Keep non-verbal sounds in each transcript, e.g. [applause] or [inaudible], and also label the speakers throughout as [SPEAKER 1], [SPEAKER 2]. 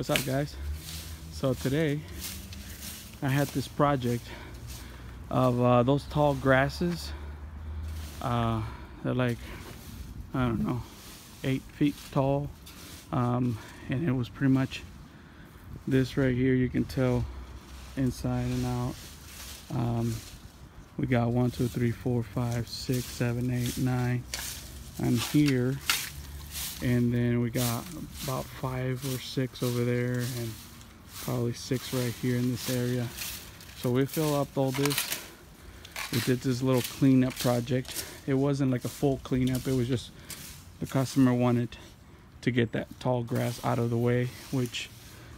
[SPEAKER 1] What's up guys? So today I had this project of uh, those tall grasses. Uh, they're like, I don't know, eight feet tall. Um, and it was pretty much this right here. You can tell inside and out. Um, we got one, two, three, four, five, six, seven, eight, nine. I'm here and then we got about five or six over there and probably six right here in this area. So we fill up all this. We did this little cleanup project. It wasn't like a full cleanup. It was just the customer wanted to get that tall grass out of the way which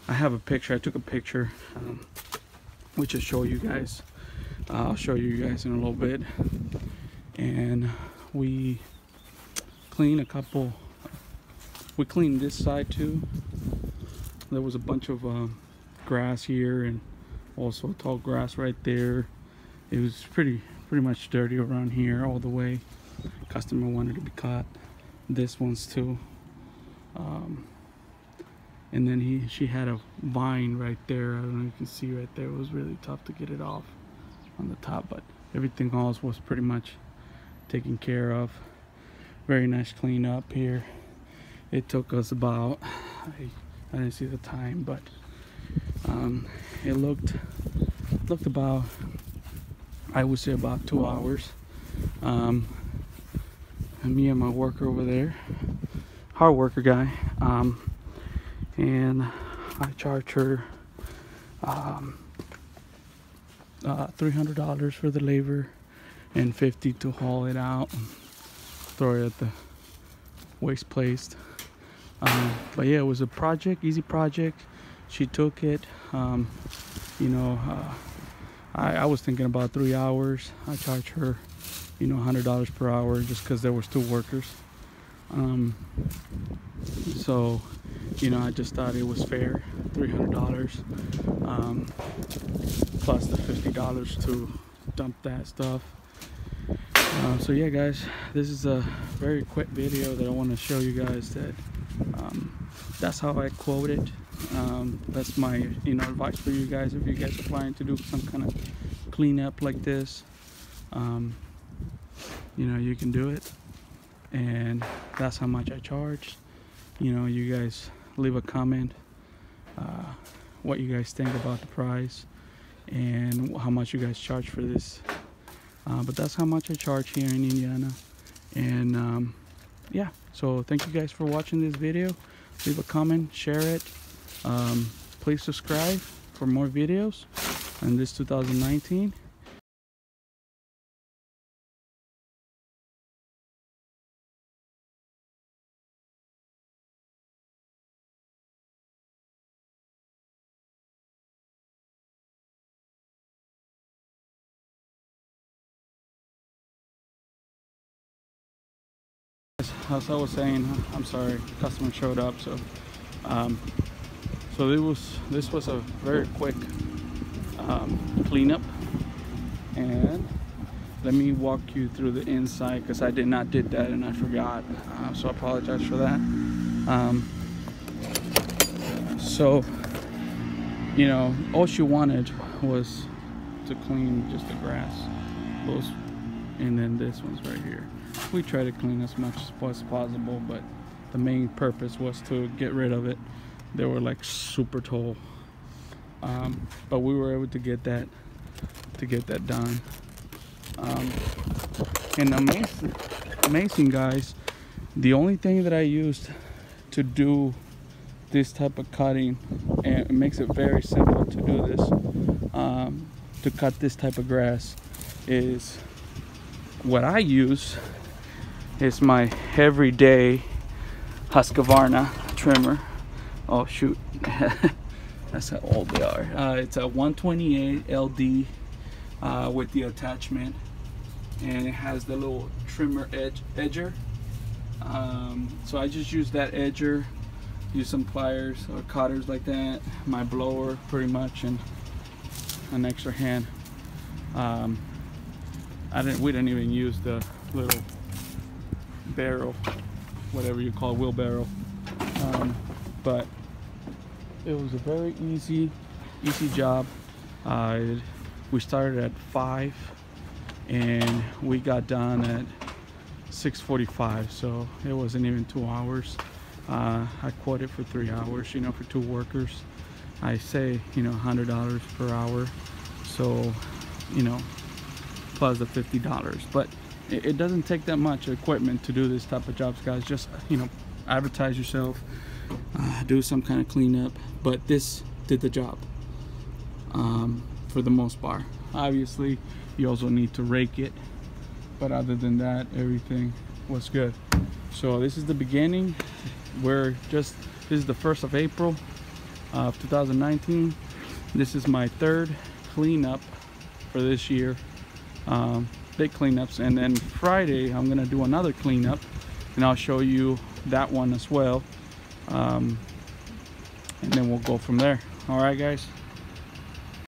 [SPEAKER 1] I have a picture. I took a picture um, which I'll show you guys. I'll show you guys in a little bit. And we clean a couple we cleaned this side too. There was a bunch of uh, grass here and also tall grass right there. It was pretty pretty much dirty around here all the way. Customer wanted to be cut this one's too. Um, and then he she had a vine right there. I don't know if you can see right there. It was really tough to get it off on the top but everything else was pretty much taken care of. Very nice clean up here it took us about I, I didn't see the time but um, it looked looked about I would say about two hours. Um, and me and my worker over there hard worker guy um, and I charged her um, uh, $300 for the labor and 50 to haul it out throw it at the waste placed. Um, but yeah it was a project easy project. She took it um, you know uh, I, I, was thinking about three hours. I charged her you know hundred dollars per hour just because there was two workers. Um, so you know I just thought it was fair three hundred dollars um, plus the fifty dollars to dump that stuff uh, so yeah guys this is a very quick video that I want to show you guys that um, that's how I quote it. Um, that's my you know advice for you guys if you guys are planning to do some kind of cleanup like this. Um, you know you can do it. And that's how much I charge. You know you guys leave a comment uh, what you guys think about the price and how much you guys charge for this uh, but that's how much I charge here in Indiana. And um, yeah. So thank you guys for watching this video. Leave a comment share it. Um, please subscribe for more videos. In this 2019 as I was saying, I'm sorry, customer showed up, so um, so it was this was a very quick um, cleanup, and let me walk you through the inside because I did not did that and I forgot, uh, so I apologize for that. Um, so you know, all she wanted was to clean just the grass, those, and then this one's right here we try to clean as much as possible but the main purpose was to get rid of it. They were like super tall. Um, but we were able to get that to get that done. Um, and amazing amazing guys the only thing that I used to do this type of cutting and it makes it very simple to do this um, to cut this type of grass is what I use is my everyday Husqvarna trimmer. Oh shoot, [laughs] that's how old they are. Uh, it's a 128 LD uh, with the attachment and it has the little trimmer edge edger. Um, so I just use that edger, use some pliers or cutters like that, my blower pretty much and an extra hand. Um, I didn't, we didn't even use the little barrel, whatever you call wheelbarrow. Um, but it was a very easy easy job. Uh, we started at 5 and we got done at 6:45 so it wasn't even two hours. Uh, I quoted for three hours you know for two workers. I say you know hundred dollars per hour so you know plus the fifty dollars. But it, it doesn't take that much equipment to do this type of jobs guys. Just you know advertise yourself uh, do some kind of cleanup. But this did the job um, for the most part. Obviously you also need to rake it but other than that everything was good. So this is the beginning. We're just this is the first of April of 2019 this is my third cleanup for this year. Um, big cleanups. And then Friday I'm gonna do another cleanup and I'll show you that one as well. Um, and then we'll go from there. All right guys